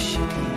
worship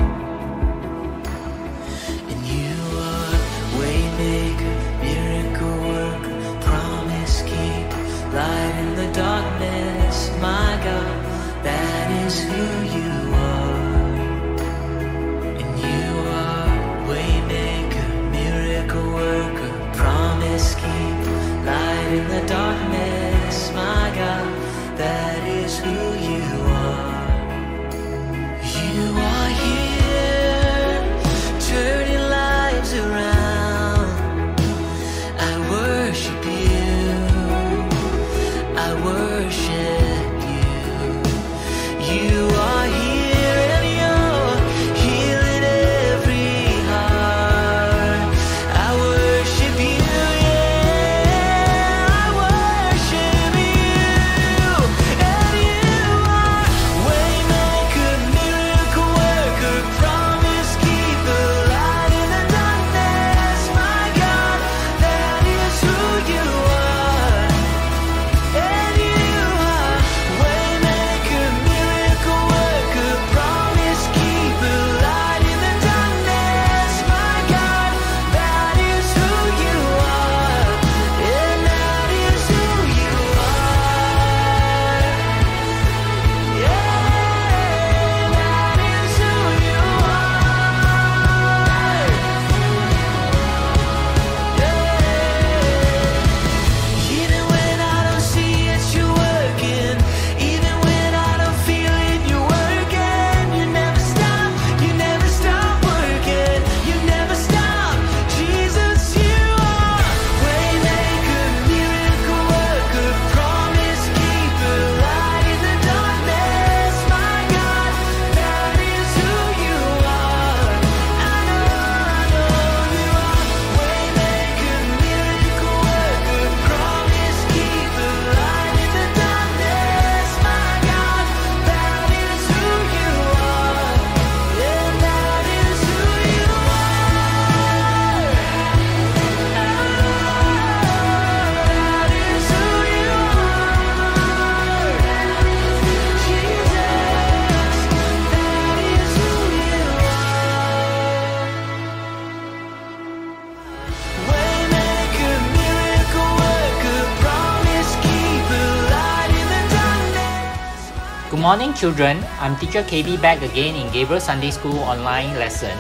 morning, children. I'm teacher KB back again in Gabriel Sunday School online lesson.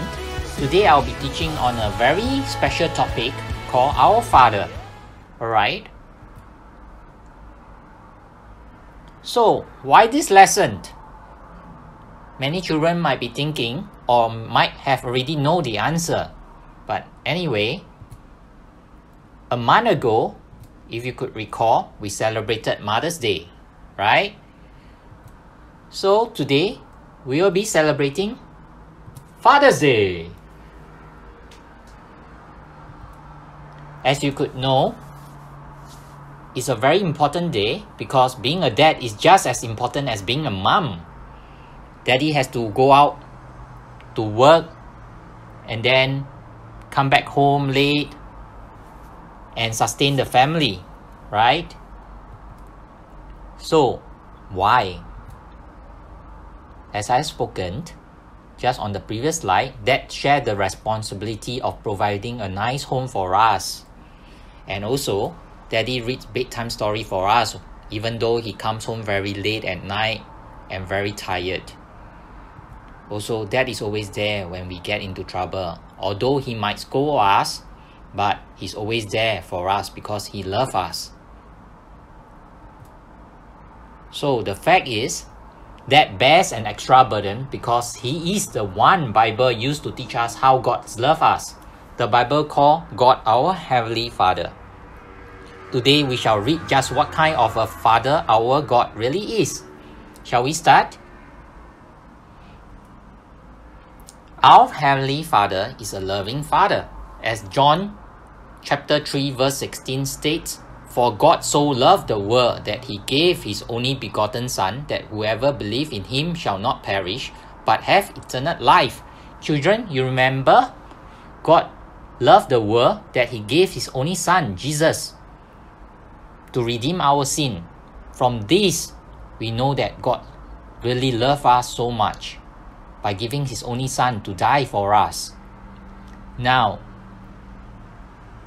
Today I'll be teaching on a very special topic called Our Father. Alright? So, why this lesson? Many children might be thinking or might have already know the answer. But anyway, a month ago, if you could recall, we celebrated Mother's Day, right? So today we will be celebrating Father's Day. As you could know, it's a very important day because being a dad is just as important as being a mom. Daddy has to go out to work and then come back home late and sustain the family, right? So, why? As I've spoken just on the previous slide, that share the responsibility of providing a nice home for us. And also, daddy reads bedtime story for us, even though he comes home very late at night and very tired. Also, dad is always there when we get into trouble. Although he might scold us, but he's always there for us because he loves us. So the fact is, that bears an extra burden because he is the one Bible used to teach us how God loves us. The Bible called God our Heavenly Father. Today we shall read just what kind of a father our God really is. Shall we start? Our Heavenly Father is a loving Father. As John chapter 3 verse 16 states, For God so loved the world that he gave his only begotten Son, that whoever believes in him shall not perish, but have eternal life. Children, you remember? God loved the world that he gave his only son, Jesus, to redeem our sin. From this, we know that God really loved us so much by giving his only son to die for us. Now,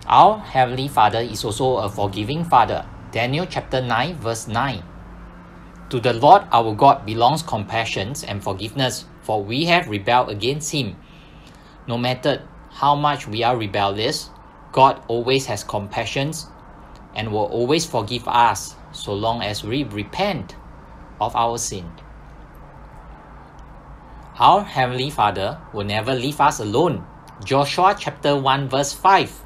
our Heavenly Father is also a forgiving Father. Daniel chapter 9, verse 9. To the Lord our God belongs compassion and forgiveness, for we have rebelled against him. No matter how much we are rebellious, God always has compassion and will always forgive us so long as we repent of our sin. Our Heavenly Father will never leave us alone. Joshua chapter 1 verse 5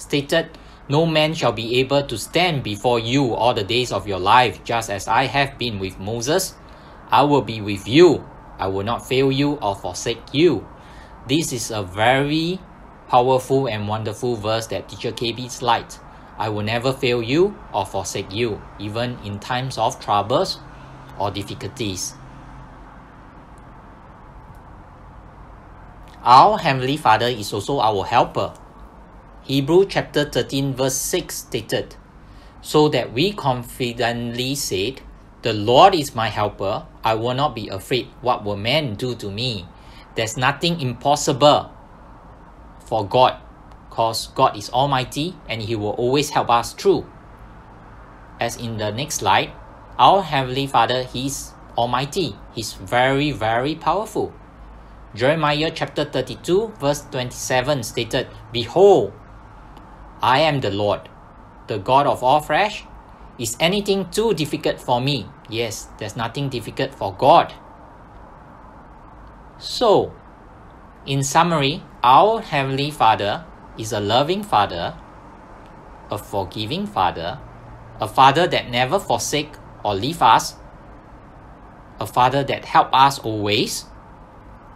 stated, No man shall be able to stand before you all the days of your life, just as I have been with Moses. I will be with you. I will not fail you or forsake you. This is a very powerful and wonderful verse that Teacher KB liked. I will never fail you or forsake you, even in times of troubles or difficulties. Our Heavenly Father is also our helper. Hebrew chapter 13 verse 6 stated, So that we confidently said, The Lord is my helper, I will not be afraid what will man do to me. There's nothing impossible for God, because God is almighty and He will always help us through. As in the next slide, our Heavenly Father, He's almighty, He's very, very powerful. Jeremiah chapter 32, verse 27 stated, Behold, I am the Lord, the God of all flesh. Is anything too difficult for me? Yes, there's nothing difficult for God. So, in summary, our Heavenly Father is a loving Father, a forgiving Father, a Father that never forsake or leave us, a Father that help us always,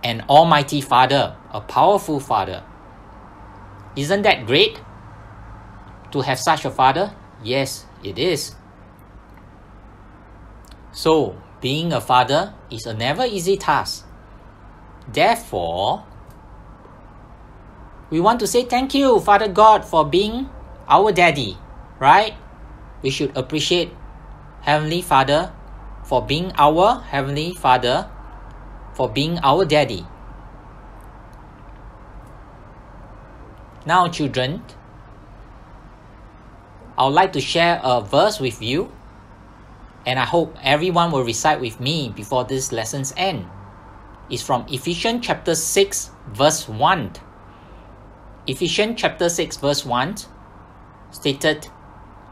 an Almighty Father, a powerful Father. Isn't that great? To have such a Father? Yes, it is. So, being a father is a never easy task. Therefore, we want to say thank you, Father God, for being our daddy, right? We should appreciate Heavenly Father for being our Heavenly Father, for being our daddy. Now, children, I would like to share a verse with you, and I hope everyone will recite with me before this lesson's end. It's from Ephesians chapter 6, verse 1. Ephesians chapter 6, verse 1 stated,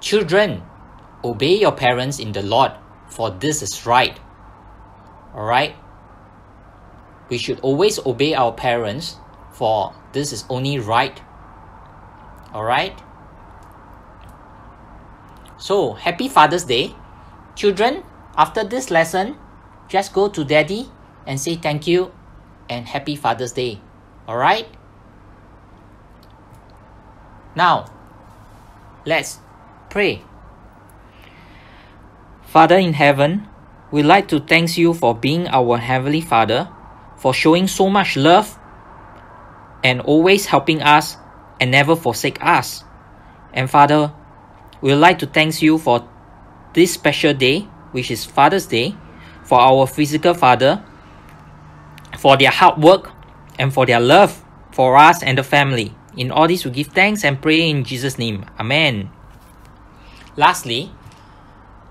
Children, obey your parents in the Lord, for this is right. Alright? We should always obey our parents, for this is only right. Alright? So, happy Father's Day. Children, after this lesson, just go to daddy and say thank you and happy Father's Day. Alright? Now, let's pray. Father in heaven, we'd like to thank you for being our Heavenly Father, for showing so much love and always helping us and never forsake us. And Father, we'd like to thank you for this special day, which is Father's Day, for our physical father, for their hard work, and for their love for us and the family. In all this, we give thanks and pray in Jesus' name. Amen. Lastly,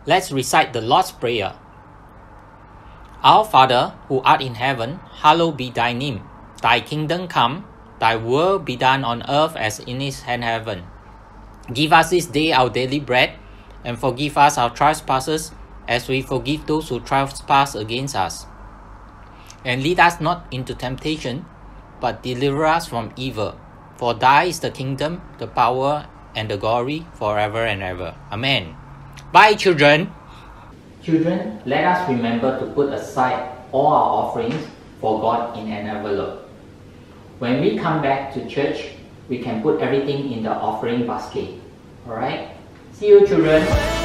let's recite the Lord's Prayer. Our Father, who art in heaven, hallowed be thy name. Thy kingdom come, thy will be done on earth as in is in heaven. Give us this day our daily bread, and forgive us our trespasses, as we forgive those who trespass against us. And lead us not into temptation, but deliver us from evil. For thy is the kingdom, the power, and the glory forever and ever. Amen. Bye, children. Children, let us remember to put aside all our offerings for God in an envelope. When we come back to church, we can put everything in the offering basket. Alright? See you, children.